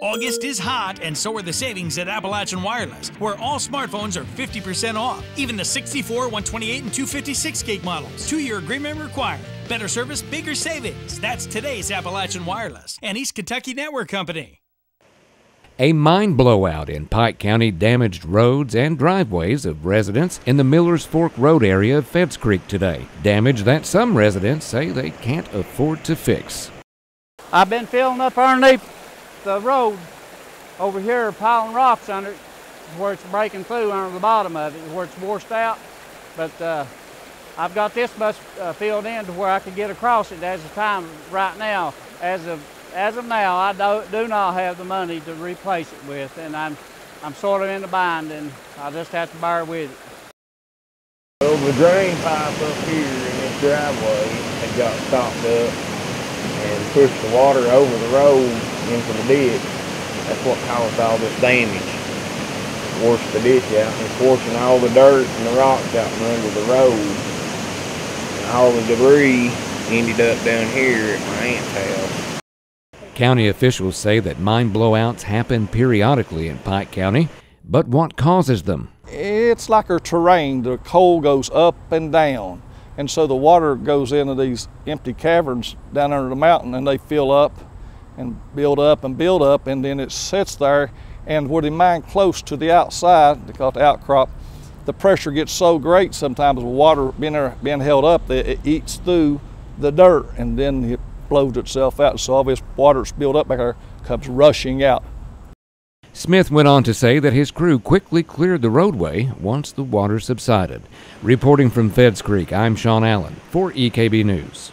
August is hot, and so are the savings at Appalachian Wireless, where all smartphones are 50% off. Even the 64, 128, and 256 gig models. Two year agreement required. Better service, bigger savings. That's today's Appalachian Wireless and East Kentucky Network Company. A mine blowout in Pike County damaged roads and driveways of residents in the Millers Fork Road area of Feds Creek today. Damage that some residents say they can't afford to fix. I've been filling up underneath the road over here, piling rocks under it, where it's breaking through under the bottom of it, where it's washed out. But uh, I've got this much uh, filled in to where I can get across it as of time right now. As of as of now, I do, do not have the money to replace it with, and I'm I'm sort of in the bind, and I just have to bear with it. Well, the drain pipe up here in this driveway had got stopped up and pushed the water over the road into the ditch. That's what caused all this damage. Washed the ditch out and forcing all the dirt and the rocks out from under the road. And all the debris ended up down here at my aunt's house. County officials say that mine blowouts happen periodically in Pike County, but what causes them? It's like our terrain. The coal goes up and down. And so the water goes into these empty caverns down under the mountain and they fill up and build up and build up, and then it sits there. And where they mine close to the outside, they call it the outcrop, the pressure gets so great sometimes with water being, there, being held up that it eats through the dirt and then it blows itself out. So all this water that's built up back there comes rushing out. Smith went on to say that his crew quickly cleared the roadway once the water subsided. Reporting from Feds Creek, I'm Sean Allen for EKB News.